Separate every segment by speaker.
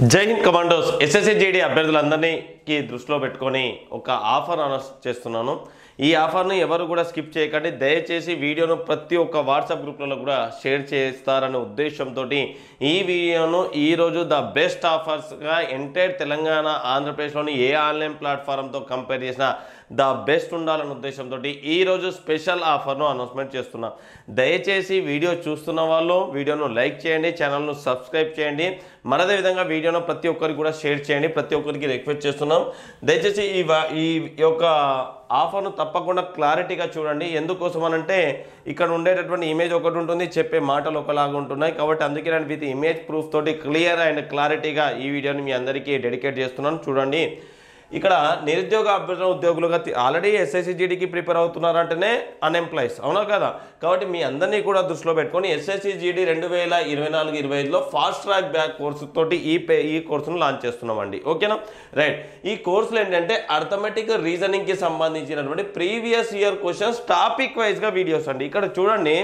Speaker 1: జై Hind commandos. SSC GD అభ్యర్థులందరినీ దృష్టిలో పెట్టుకొని ఒక ఆఫర్ అనౌన్స్ చేస్తున్నాను. ఈ ఆఫర్ని ఎవరు కూడా స్కిప్ చేయకండి. దయచేసి వీడియోను ప్రతి ఒక్క వాట్సాప్ గ్రూప్లలో కూడా షేర్ చేస్తారనే ఉద్దేశంతో ఈ వీడియోను ఈరోజు ద బెస్ట్ ఆఫర్స్గా ఎంటైర్ తెలంగాణ ఆంధ్రప్రదేశ్లోని ఏ ఆన్లైన్ ప్లాట్ఫారంతో కంపేర్ చేసినా ద బెస్ట్ ఉండాలనే ఉద్దేశంతో ఈరోజు స్పెషల్ ఆఫర్ను అనౌన్స్మెంట్ చేస్తున్నాం. దయచేసి వీడియో చూస్తున్న వాళ్ళు వీడియోను లైక్ చేయండి ఛానల్ను సబ్స్క్రైబ్ చేయండి. మరదే విధంగా వీడియోను ప్రతి ఒక్కరికి కూడా షేర్ చేయండి. ప్రతి ఒక్కరికి రిక్వెస్ట్ చేస్తున్నాం. దయచేసి ఈ ఈ యొక్క ఆఫర్ను తప్పకుండా క్లారిటీగా చూడండి. ఎందుకోసం అనంటే ఇక్కడ ఉండేటటువంటి ఇమేజ్ ఒకటి ఉంటుంది చెప్పే మాటలు ఒకలాగా ఉంటున్నాయి. కాబట్టి అందుకే నేను విత్ ఇమేజ్ ప్రూఫ్ తోటి క్లియర్ అండ్ క్లారిటీగా ఈ వీడియోని మీ అందరికీ డెడికేట్ చేస్తున్నాను. చూడండి. ఇక్కడ నిరుద్యోగ అభ్యర్థన ఉద్యోగులుగా ఆల్రెడీ ఎస్ఎస్సి జీడీకి ప్రిపేర్ అవుతున్నారంటేనే అన్ఎంప్లాయీస్ అవునా కదా? కాబట్టి మీ అందరినీ కూడా దృష్టిలో పెట్టుకొని ఎస్ఎస్సి జీడీ రెండు వేల ఇరవై నాలుగు ఇరవై ఐదులో ఫాస్ట్ ట్రాక్ బ్యాక్ కోర్సు తోటి ఈ పే ఈ కోర్సును లాంచ్ చేస్తున్నామండి. ఓకేనా? రైట్ ఈ కోర్సులు ఏంటంటే అర్థమెటిక్ రీజనింగ్కి సంబంధించినటువంటి ప్రీవియస్ ఇయర్ క్వశ్చన్స్ టాపిక్ వైజ్గా వీడియోస్ అండి. ఇక్కడ చూడండి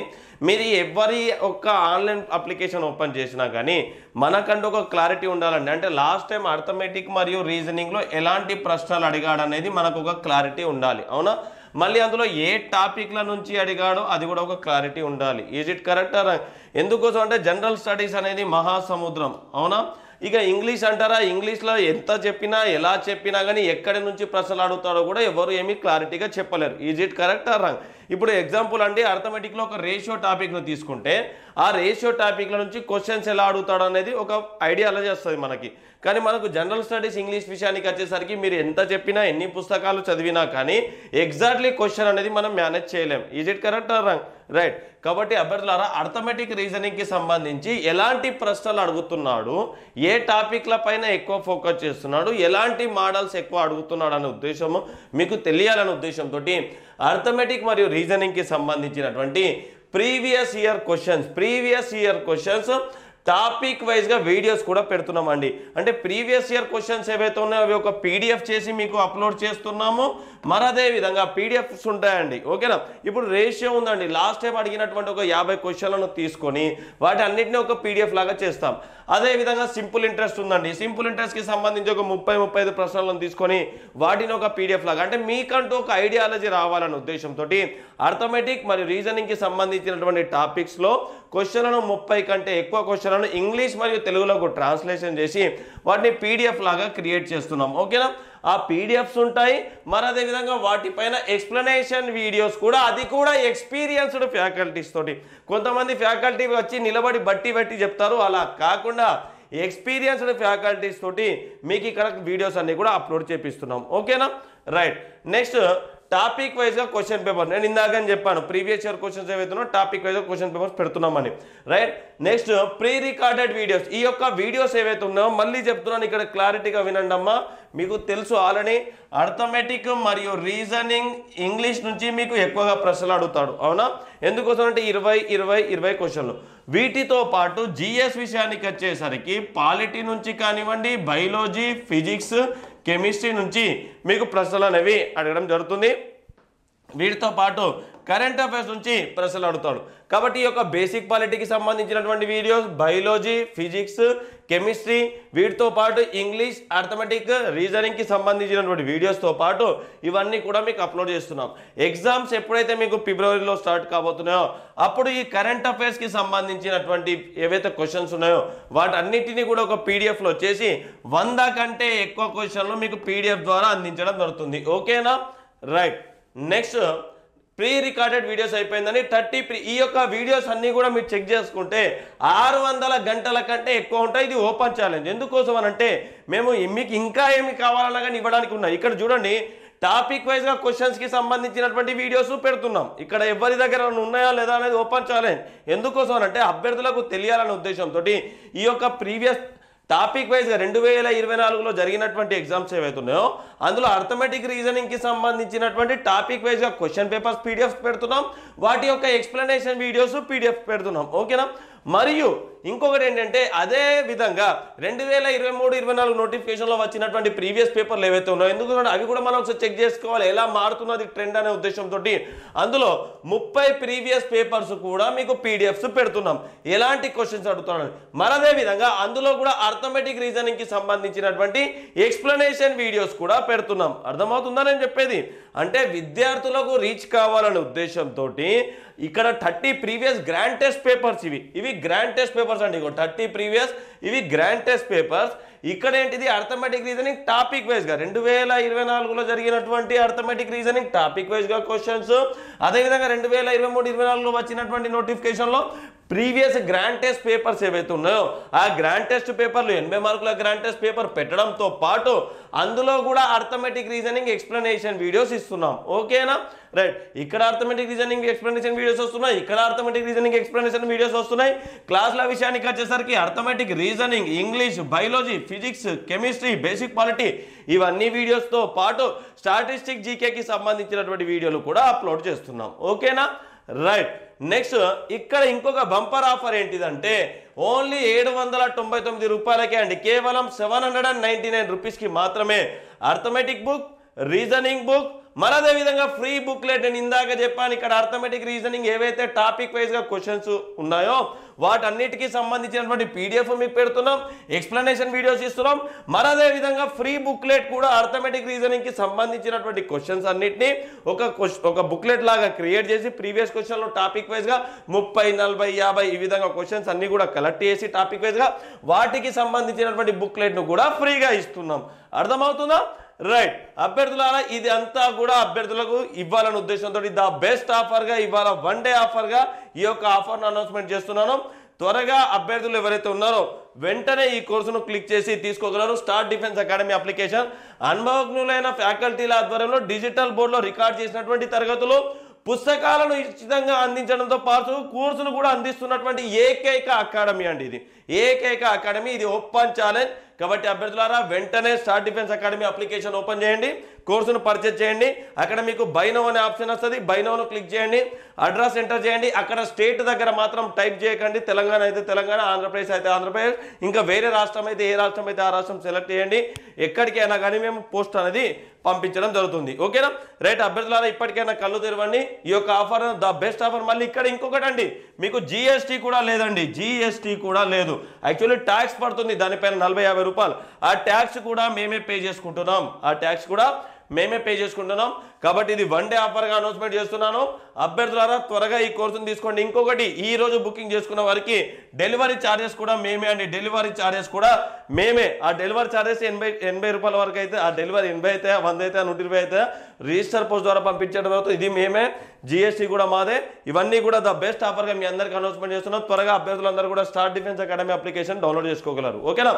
Speaker 1: మీరు ఎవరి ఒక్క ఆన్లైన్ అప్లికేషన్ ఓపెన్ చేసినా కానీ మనకంటూ ఒక క్లారిటీ ఉండాలండి. అంటే లాస్ట్ టైం అర్థమెటిక్ మరియు రీజనింగ్లో ఎలాంటి ప్రశ్నలు అడిగాడు అనేది మనకు ఒక క్లారిటీ ఉండాలి. అవునా? మళ్ళీ అందులో ఏ టాపిక్ల నుంచి అడిగాడో అది కూడా ఒక క్లారిటీ ఉండాలి. ఈజ్ ఇట్ కరెక్ట్ ఎందుకోసం అంటే జనరల్ స్టడీస్ అనేది మహాసముద్రం. అవునా? ఇక ఇంగ్లీష్ అంటారా? ఇంగ్లీష్లో ఎంత చెప్పినా ఎలా చెప్పినా కానీ ఎక్కడి నుంచి ప్రశ్నలు అడుగుతాడో కూడా ఎవరు ఏమీ క్లారిటీగా చెప్పలేరు. Is it correct or wrong ఇప్పుడు ఎగ్జాంపుల్ అండి అర్థమెటిక్లో ఒక రేషియో టాపిక్ను తీసుకుంటే ఆ రేషియో టాపిక్ల నుంచి క్వశ్చన్స్ ఎలా అడుగుతాడు అనేది ఒక ఐడియాలజీ వస్తుంది మనకి. కానీ మనకు జనరల్ స్టడీస్ ఇంగ్లీష్ విషయానికి వచ్చేసరికి మీరు ఎంత చెప్పినా ఎన్ని పుస్తకాలు చదివినా కానీ ఎగ్జాక్ట్లీ క్వశ్చన్ అనేది మనం మేనేజ్ చేయలేం. Is it correct or wrong right కాబట్టి అభ్యర్థులారా అర్థమెటిక్ రీజనింగ్కి సంబంధించి ఎలాంటి ప్రశ్నలు అడుగుతున్నాడు ఏ టాపిక్ల పైన ఎక్కువ ఫోకస్ చేస్తున్నాడు ఎలాంటి మోడల్స్ ఎక్కువ అడుగుతున్నాడు అనే ఉద్దేశము మీకు తెలియాలనే ఉద్దేశంతో అర్థమెటిక్ మరియు రీజనింగ్కి సంబంధించినటువంటి previous year questions previous year questions topic వైజ్గా వీడియోస్ కూడా పెడుతున్నామండి. అంటే ప్రీవియస్ ఇయర్ క్వశ్చన్స్ ఏవైతే ఉన్నాయో అవి ఒక పీడిఎఫ్ చేసి మీకు అప్లోడ్ చేస్తున్నాము. మరదే విధంగా పీడిఎఫ్స్ ఉంటాయండి. ఓకేనా? ఇప్పుడు రేషియో ఉందండి. లాస్ట్ టైం అడిగినటువంటి ఒక యాభై క్వశ్చన్లను తీసుకొని వాటి అన్నింటినీ ఒక పీడిఎఫ్ లాగా చేస్తాం. అదే విధంగా సింపుల్ ఇంట్రెస్ట్ ఉందండి. సింపుల్ ఇంట్రెస్ట్కి సంబంధించి ఒక ముప్పై ముప్పై ఐదు ప్రశ్నలను తీసుకొని వాటిని ఒక పీడిఎఫ్ లాగా అంటే మీకంటూ ఒక ఐడియాలజీ రావాలనే ఉద్దేశంతో అర్థమెటిక్ మరియు రీజనింగ్కి సంబంధించినటువంటి టాపిక్స్లో క్వశ్చన్లను ముప్పై కంటే ఎక్కువ క్వశ్చన్లను ఇంగ్లీష్ మరియు తెలుగులోకి ట్రాన్స్లేషన్ చేసి వాటిని పీడిఎఫ్ లాగా క్రియేట్ చేస్తున్నాం. ఓకేనా? ఆ పీడిఎఫ్స్ ఉంటాయి. మరి అదేవిధంగా వాటిపైన ఎక్స్ప్లెనేషన్ వీడియోస్ కూడా అది కూడా ఎక్స్పీరియన్స్డ్ ఫ్యాకల్టీస్ తోటి. కొంతమంది ఫ్యాకల్టీ వచ్చి నిలబడి బట్టి బట్టి చెప్తారు. అలా కాకుండా ఎక్స్పీరియన్స్డ్ ఫ్యాకల్టీస్ తోటి మీకు ఇక్కడ వీడియోస్ అన్నీ కూడా అప్లోడ్ చేపిస్తున్నాం. ఓకేనా? రైట్. నెక్స్ట్ టాపిక్ వైజ్గా క్వశ్చన్ పేపర్. నేను ఇందాకని చెప్పాను ప్రీవియస్ ఇయర్ క్వశ్చన్స్ ఏవైతున్నాయో టాపిక్ వైజ్గా question papers పెడుతున్నామని. Right? Next pre recorded videos. ఈ యొక్క వీడియోస్ ఏవైతే ఉన్నాయో మళ్ళీ చెప్తున్నాను ఇక్కడ క్లారిటీగా వినండి అమ్మా. మీకు తెలుసు ఆల్రెడీ అర్థమెటిక్ మరియు రీజనింగ్ ఇంగ్లీష్ నుంచి మీకు ఎక్కువగా ప్రశ్నలు అడుగుతాడు. అవునా? ఎందుకోసం అంటే ఇరవై ఇరవై ఇరవై క్వశ్చన్లు. వీటితో పాటు జిఎస్ విషయానికి వచ్చేసరికి పాలిటీ నుంచి కానివ్వండి బయాలజీ ఫిజిక్స్ కెమిస్ట్రీ నుంచి మీకు ప్రశ్నలు అనేవి అడగడం జరుగుతుంది. వీటితో పాటు కరెంట్ అఫైర్స్ నుంచి ప్రశ్నలు అడుగుతాడు. కాబట్టి ఈ యొక్క బేసిక్ పాలిటీకి సంబంధించినటువంటి వీడియోస్ బయాలజీ ఫిజిక్స్ కెమిస్ట్రీ వీటితో పాటు ఇంగ్లీష్ అర్థమెటిక్ రీజనింగ్కి సంబంధించినటువంటి వీడియోస్తో పాటు ఇవన్నీ కూడా మీకు అప్లోడ్ చేస్తున్నాం. ఎగ్జామ్స్ ఎప్పుడైతే మీకు ఫిబ్రవరిలో స్టార్ట్ కాబోతున్నాయో అప్పుడు ఈ కరెంట్ అఫైర్స్కి సంబంధించినటువంటి ఏవైతే క్వశ్చన్స్ ఉన్నాయో వాటన్నిటిని కూడా ఒక పీడిఎఫ్లో చేసి వంద కంటే ఎక్కువ క్వశ్చన్లు మీకు పీడిఎఫ్ ద్వారా అందించడం జరుగుతుంది. ఓకేనా right next pre recorded videos అయిపోయిందని థర్టీ ప్రీ ఈ యొక్క వీడియోస్ అన్నీ కూడా మీరు చెక్ చేసుకుంటే ఆరు వందల గంటల కంటే ఎక్కువ ఉంటాయి. ఇది ఓపెన్ ఛాలెంజ్. ఎందుకోసం అని అంటే మేము మీకు ఇంకా ఏమి కావాలన్నా కానీ ఇవ్వడానికి ఉన్నాయి ఇక్కడ చూడండి టాపిక్ వైజ్గా క్వశ్చన్స్కి సంబంధించినటువంటి వీడియోస్ పెడుతున్నాం. ఇక్కడ ఎవరి దగ్గర ఉన్నాయా లేదా అనేది ఓపెన్ ఛాలెంజ్. ఎందుకోసం అని అంటే అభ్యర్థులకు తెలియాలనే ఉద్దేశంతో ఈ యొక్క ప్రీవియస్ టాపిక్ వైజ్గా రెండు వేల ఇరవై నాలుగులో జరిగినటువంటి ఎగ్జామ్స్ ఏవైతున్నాయో అందులో అర్థమెటిక్ రీజనింగ్కి సంబంధించినటువంటి టాపిక్ వైజ్గా క్వశ్చన్ పేపర్స్ పీడిఎఫ్ పెడుతున్నాం. వాటి యొక్క ఎక్స్ప్లెనేషన్ వీడియోస్ పీడిఎఫ్ పెడుతున్నాం. ఓకేనా? మరియు ఇంకొకటి ఏంటంటే అదే విధంగా రెండు వేల ఇరవై మూడు ఇరవై నాలుగు నోటిఫికేషన్లో వచ్చినటువంటి ప్రీవియస్ పేపర్లు ఏవైతే ఉన్నాయో ఎందుకంటే అవి కూడా మనం ఒకసారి చెక్ చేసుకోవాలి ఎలా మారుతున్నది ట్రెండ్ అనే ఉద్దేశంతో అందులో ముప్పై ప్రీవియస్ పేపర్స్ కూడా మీకు పీడిఎఫ్స్ పెడుతున్నాం. ఎలాంటి క్వశ్చన్స్ అడుగుతున్నాను? మరదే విధంగా అందులో కూడా అర్థమెటిక్ రీజనింగ్కి సంబంధించినటువంటి ఎక్స్ప్లెనేషన్ వీడియోస్ కూడా పెడుతున్నాం. అర్థమవుతుందా నేను చెప్పేది? అంటే విద్యార్థులకు రీచ్ కావాలనే ఉద్దేశంతో ఇక్కడ thirty previous grand test papers ఇవి. ఇవి గ్రాండ్ టెస్ట్ పేపర్స్ అండి ఇగో. థర్టీ ప్రీవియస్ ఇవి గ్రాండ్ టెస్ట్ పేపర్స్ ఇక్కడ ఏంటిది? అర్థమెటిక్ రీజనింగ్ టాపిక్ వైజ్గా రెండు వేల ఇరవై నాలుగులో జరిగినటువంటి అర్థమెటిక్ రీజనింగ్ టాపిక్ వైజ్గా క్వశ్చన్స్ అదేవిధంగా రెండు వేల ఇరవై మూడు ఇరవై నాలుగులో వచ్చినటువంటి నోటిఫికేషన్లో ప్రీవియస్ గ్రాండ్ టెస్ట్ పేపర్స్ ఏవైతే ఉన్నాయో ఆ గ్రాండ్ టెస్ట్ పేపర్లు ఎనభై మార్కుల గ్రాండ్ టెస్ట్ పేపర్ పెట్టడంతో పాటు అందులో కూడా అర్థమెటిక్ రీజనింగ్ ఎక్స్ప్లెనేషన్ వీడియోస్ ఇస్తున్నాం. ఓకేనా? రైట్ ఇక్కడ అర్థమెటిక్ రీజనింగ్ ఎక్స్ప్లెనేషన్ వీడియోస్ వస్తున్నాయి ఇక్కడ అర్థమెటిక్ రీజనింగ్ ఎక్స్ప్లెనేషన్ వీడియోస్ వస్తున్నాయి. క్లాస్ల విషయానికి వచ్చేసరికి arithmetic reasoning English biology physics chemistry basic polity ఇవన్నీ వీడియోస్తో పాటు స్టాటిస్టిక్ జీకేకి సంబంధించినటువంటి వీడియోలు కూడా అప్లోడ్ చేస్తున్నాం. ఓకేనా? రైట్ నెక్స్ట్ ఇక్కడ ఇంకొక బంపర్ ఆఫర్ ఏంటిదంటే ఓన్లీ ఏడు వందల తొంభై తొమ్మిది రూపాయలకే అండి. కేవలం seven hundred and ninety nine రూపీస్కి మాత్రమే. అర్థమెటిక్ బుక్ రీజనింగ్ బుక్ మరదే విధంగా ఫ్రీ బుక్లెట్ నేను ఇందాక చెప్పాను. ఇక్కడ అర్థమెటిక్ రీజనింగ్ ఏవైతే టాపిక్ వైజ్గా క్వశ్చన్స్ ఉన్నాయో వాటన్నిటికీ సంబంధించినటువంటి పీడిఎఫ్ మీకు పెడుతున్నాం. ఎక్స్ప్లెనేషన్ వీడియోస్ ఇస్తున్నాం. మరదే విధంగా ఫ్రీ బుక్లెట్ కూడా అర్థమెటిక్ రీజనింగ్కి సంబంధించినటువంటి క్వశ్చన్స్ అన్నిటినీ ఒక క్వశ్చ- ఒక బుక్లెట్ లాగా క్రియేట్ చేసి ప్రీవియస్ క్వశ్చన్లో టాపిక్ వైజ్గా ముప్పై నలభై యాభై ఈ విధంగా క్వశ్చన్స్ అన్నీ కూడా కలెక్ట్ చేసి టాపిక్ వైజ్గా వాటికి సంబంధించినటువంటి బుక్లెట్ను కూడా ఫ్రీగా ఇస్తున్నాం. అర్థమవుతుందా? రైట్ అభ్యర్థులారా ఇది అంతా కూడా అభ్యర్థులకు ఇవ్వాలనే ఉద్దేశంతో ద బెస్ట్ ఆఫర్గా ఇవాళ వన్ డే ఆఫర్గా ఈ యొక్క ఆఫర్ను అనౌన్స్మెంట్ చేస్తున్నాను. త్వరగా అభ్యర్థులు ఎవరైతే ఉన్నారో వెంటనే ఈ కోర్సును క్లిక్ చేసి తీసుకోగలరు. Star defence academy application. అనుభవజ్ఞులైన ఫ్యాకల్టీల ఆధ్వర్యంలో డిజిటల్ బోర్డులో రికార్డ్ చేసినటువంటి తరగతులు పుస్తకాలను ఉచితంగా అందించడంతో పాటు కోర్సును కూడా అందిస్తున్నటువంటి ఏకైక అకాడమీ అండి ఇది. ఏకైక అకాడమీ ఇది ఓపెన్ ఛాలెంజ్. కాబట్టి అభ్యర్థులారా వెంటనే star defence academy application open చేయండి. కోర్సును పర్చేజ్ చేయండి. అక్కడ మీకు బైనో అనే ఆప్షన్ వస్తుంది. బైనోను క్లిక్ చేయండి. అడ్రస్ ఎంటర్ చేయండి. అక్కడ స్టేట్ దగ్గర మాత్రం టైప్ చేయకండి. తెలంగాణ అయితే తెలంగాణ ఆంధ్రప్రదేశ్ అయితే ఆంధ్రప్రదేశ్. ఇంకా వేరే రాష్ట్రం అయితే ఏ రాష్ట్రం అయితే ఆ రాష్ట్రం సెలెక్ట్ చేయండి. ఎక్కడికైనా కానీ మేము పోస్ట్ అనేది పంపించడం జరుగుతుంది. ఓకేనా రైట్ అభ్యర్థులారా ఇప్పటికైనా కళ్ళు తెరవండి. ఈ యొక్క ఆఫర్ ద బెస్ట్ ఆఫర్ మళ్ళీ ఇక్కడ ఇంకొకటి అండి మీకు జిఎస్టీ కూడా లేదండి. జిఎస్టీ కూడా లేదు. యాక్చువల్లీ ట్యాక్స్ పడుతుంది. దానిపైన నలభై యాభై రూపాయలు. ఆ ట్యాక్స్ కూడా మేమే పే చేసుకుంటున్నాం. ఆ ట్యాక్స్ కూడా మేమే పే చేసుకుంటున్నాం. కాబట్టి ఇది వన్ డే ఆఫర్గా అనౌన్స్మెంట్ చేస్తున్నాను. అభ్యర్థులారా త్వరగా ఈ కోర్సును తీసుకోండి. ఇంకొకటి ఈ రోజు బుకింగ్ చేసుకున్న వారికి డెలివరీ ఛార్జెస్ కూడా మేమే అండి. డెలివరీ ఛార్జెస్ కూడా మేమే. ఆ డెలివరీ ఛార్జెస్ ఎనభై ఎనభై రూపాయల వరకు అయితే ఆ డెలివరీ ఎనభై అయితే వంద అయితే నూట ఇరవై అయితే రిజిస్టర్ పోస్ట్ ద్వారా పంపించడం అవుతుంది ఇది మేమే. జిఎస్టీ కూడా మాదే. ఇవన్నీ కూడా ద బెస్ట్ ఆఫర్గా మీ అందరికీ అనౌన్స్మెంట్ చేస్తున్నాం. త్వరగా అభ్యర్థులందరూ కూడా star defence academy application download చేసుకోగలరు. ఓకేనా?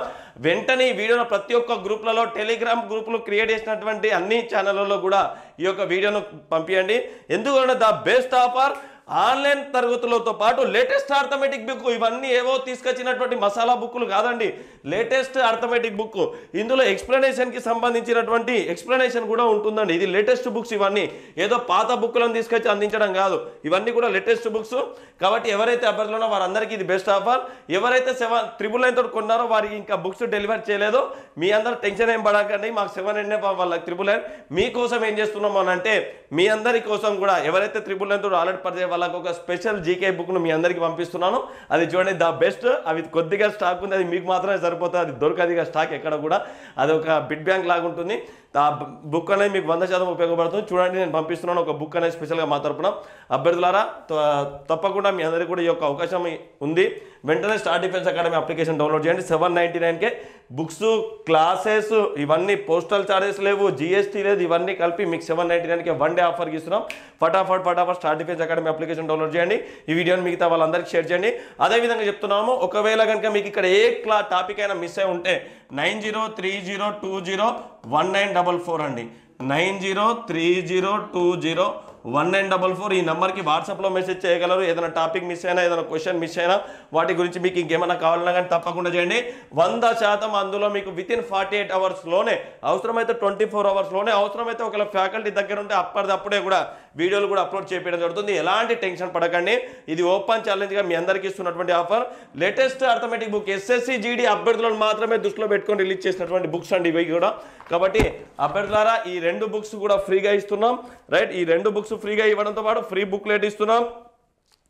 Speaker 1: వెంటనే ఈ వీడియోలో ప్రతి ఒక్క గ్రూప్లలో టెలిగ్రామ్ గ్రూపులు క్రియేట్ చేసినటువంటి అన్ని ఛానళ్ళలో కూడా ఈ యొక్క వీడియోను పంపించండి ఎందుకంటే ద బెస్ట్ ఆఫర్ ఆన్లైన్ తరగతులతో పాటు లేటెస్ట్ అర్థమెటిక్ బుక్ ఇవన్నీ ఏవో తీసుకొచ్చినటువంటి మసాలా బుక్కులు కాదండి. Latest arithmetic book. ఇందులో ఎక్స్ప్లెనేషన్కి సంబంధించినటువంటి ఎక్స్ప్లెనేషన్ కూడా ఉంటుందండి. ఇది లేటెస్ట్ బుక్స్ ఇవన్నీ. ఏదో పాత బుక్లను తీసుకొచ్చి అందించడం కాదు. ఇవన్నీ కూడా లేటెస్ట్ బుక్స్. కాబట్టి ఎవరైతే అభ్యర్థులు ఉన్నారో వారందరికీ ఇది బెస్ట్ ఆఫర్ ఎవరైతే సెవెన్ త్రిబుల్ నైన్ తోటి కొన్నారో వారికి ఇంకా బుక్స్ డెలివరీ చేయలేదో. మీ అందరూ టెన్షన్ ఏం పడకండి. మాకు సెవెన్ నైన్ వాళ్ళకి త్రిబుల్ నైన్ మీకోసం ఏం చేస్తున్నాం అని అంటే మీ అందరి కోసం కూడా ఎవరైతే త్రిబుల్ నైన్ తోటి ఆల్రెడీ పరిచయం వాళ్ళకి ఒక స్పెషల్ జీకే బుక్ను మీ అందరికి పంపిస్తున్నాను. అది చూడండి ద బెస్ట్. అవి కొద్దిగా స్టాక్ ఉంది అది మీకు మాత్రమే సరిపోతుంది అది దొరకదిగా స్టాక్ ఎక్కడ కూడా. అది ఒక బిడ్ బ్యాంక్ లాగా ఉంటుంది ఆ బుక్ అనేది మీకు వంద శాతం ఉపయోగపడుతుంది. చూడండి నేను పంపిస్తున్నాను ఒక బుక్ అనేది స్పెషల్గా మా తరపున. అభ్యర్థులారా త- తప్పకుండా మీ అందరికీ కూడా ఈ యొక్క అవకాశం ఉంది. వెంటనే star defence academy application download చేయండి. సెవెన్ నైంటీ నైన్కే బుక్స్ క్లాసెస్ ఇవన్నీ పోస్టల్ చార్జెస్ లేవు జిఎస్టీ లేదు ఇవన్నీ కలిపి మీకు సెవెన్ నైంటీ నైన్కే వన్ డే ఆఫర్కి ఇస్తున్నాం. ఫటాఫట్ ఫటాఫట్ star defence academy application download చేయండి. ఈ వీడియోని మిగతా వాళ్ళందరికీ షేర్ చేయండి. అదేవిధంగా చెప్తున్నాము ఒకవేళ కనుక మీకు ఇక్కడ ఏ క్లా టాపిక్ అయినా మిస్ అయి ఉంటే nine zero three zero two zero one nine double four అండి. Nine zero three zero two zero one nine double four ఈ నెంబర్కి వాట్సాప్లో మెసేజ్ చేయగలరు. ఏదైనా టాపిక్ మిస్ అయినా ఏదైనా క్వశ్చన్ మిస్ అయినా వాటి గురించి మీకు ఇంకేమైనా కావాలన్నా కానీ తప్పకుండా చేయండి. వంద శాతం అందులో మీకు విత్ ఇన్ ఫార్టీ ఎయిట్ అవర్స్లోనే అవసరమైతే ట్వంటీ ఫోర్ అవర్స్లోనే అవసరమైతే ఒకవేళ ఫ్యాకల్టీ దగ్గర ఉంటే అప్పటిదప్పుడే కూడా వీడియోలు కూడా అప్లోడ్ చేయడం జరుగుతుంది. ఎలాంటి టెన్షన్ పడకండి. ఇది ఓపెన్ ఛాలెంజ్గా మీ అందరికీ ఇస్తున్నటువంటి offer. Latest arithmetic book SSC GD అభ్యర్థులను మాత్రమే దృష్టిలో పెట్టుకొని రిలీజ్ చేసినటువంటి బుక్స్ అండి ఇవి కూడా. కాబట్టి అభ్యర్థులారా ఈ రెండు బుక్స్ కూడా ఫ్రీగా ఇస్తున్నాం. రైట్ ఈ రెండు బుక్స్ ఫ్రీగా ఇవ్వడంతో పాటు ఫ్రీ బుక్లెట్ ఇస్తున్నాం.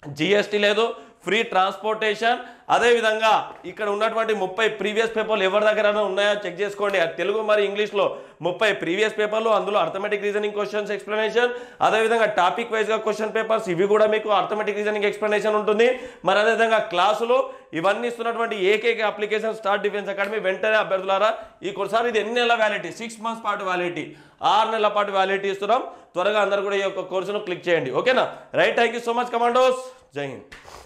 Speaker 1: జిఎస్టీ లేదు. Free transportation. అదేవిధంగా ఇక్కడ ఉన్నటువంటి ముప్పై ప్రీవియస్ పేపర్లు ఎవరి దగ్గర ఉన్నాయో చెక్ చేసుకోండి. తెలుగు మరి ఇంగ్లీష్లో. ముప్పై ప్రీవియస్ పేపర్లు అందులో అర్థమెటిక్ రీజనింగ్ క్వశ్చన్స్ ఎక్స్ప్లెనేషన్ అదేవిధంగా టాపిక్ వైజ్గా క్వశ్చన్ పేపర్స్ ఇవి కూడా మీకు అర్థమెటిక్ రీజనింగ్ ఎక్స్ప్లెనేషన్ ఉంటుంది. మరి అదేవిధంగా క్లాసులు ఇవన్నీ ఇస్తున్నటువంటి ఏకైక అప్లికేషన్ స్టార్ డిఫెన్స్ అకాడమీ వెంటనే అభ్యర్థులారా ఈ కొన్నిసారి ఇది ఎన్ని నెలల వ్యాలిటీ సిక్స్ మంత్స్ పాటు వ్యాలిటీ ఆరు నెలల పాటు వ్యాలిటీ ఇస్తున్నాం. త్వరగా అందరు కూడా ఈ యొక్క కోర్సును క్లిక్ చేయండి. ఓకేనా right thank you so much commandos జై హింద్